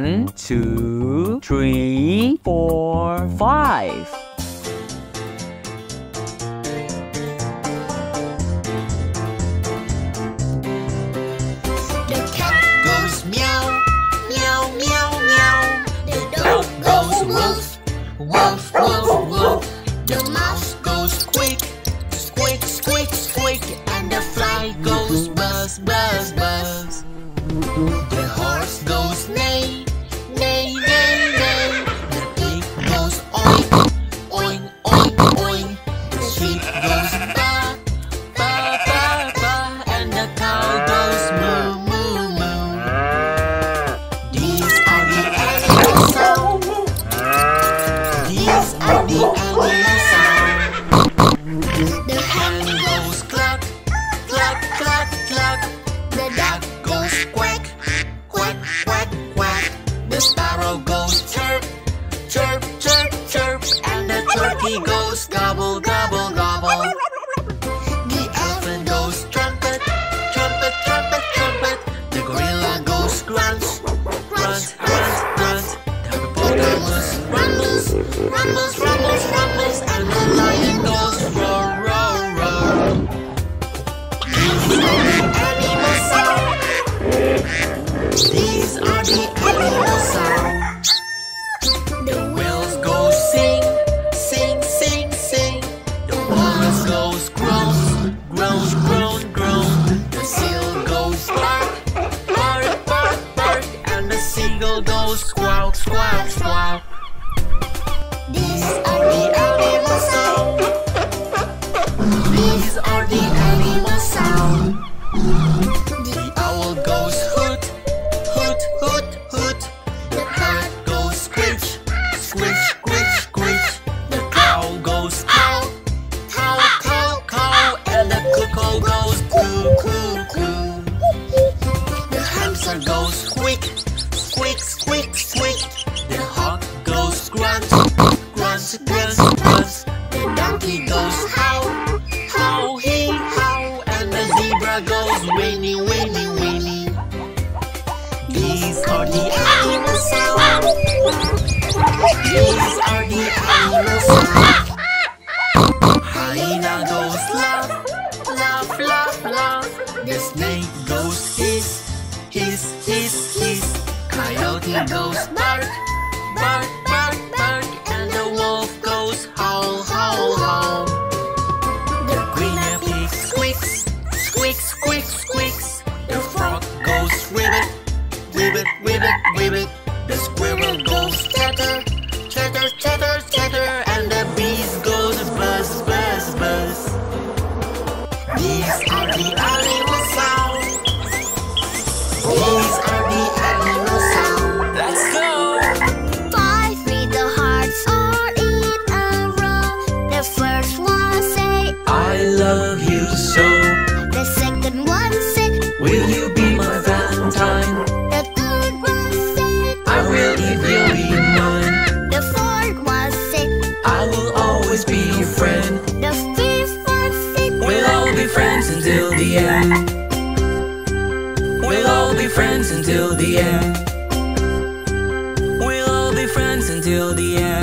One, two, three, four, five. The cat goes meow, meow, meow, meow. The dog goes woof, woof, woof, woof. The mouse goes squeak, squeak, squeak, squeak. And the fly goes buzz, buzz, buzz. Gobble, gobble, gobble. Goes squawk, squawk, squawk. These are the animal sounds. These are the animal sounds. Donkey goes how, how he how, And the zebra goes whinny, whinny, whinny. These are the animal sounds. These are the animal sounds. Hyena goes laugh, laugh, laugh, laugh. The snake goes hiss, hiss, hiss, hiss. Coyote goes bark, bark, bark, bark. Ribbit. The squirrel goes chatter, chatter, chatter, chatter. And the bees goes buzz, buzz, buzz. These are the animal sounds. These are the animal sounds. Let's go! Five little hearts are in a row. The first one say, I love you so. the second one said, Will you be my Valentine? Until the end. We'll all be friends until the end. We'll all be friends until the end.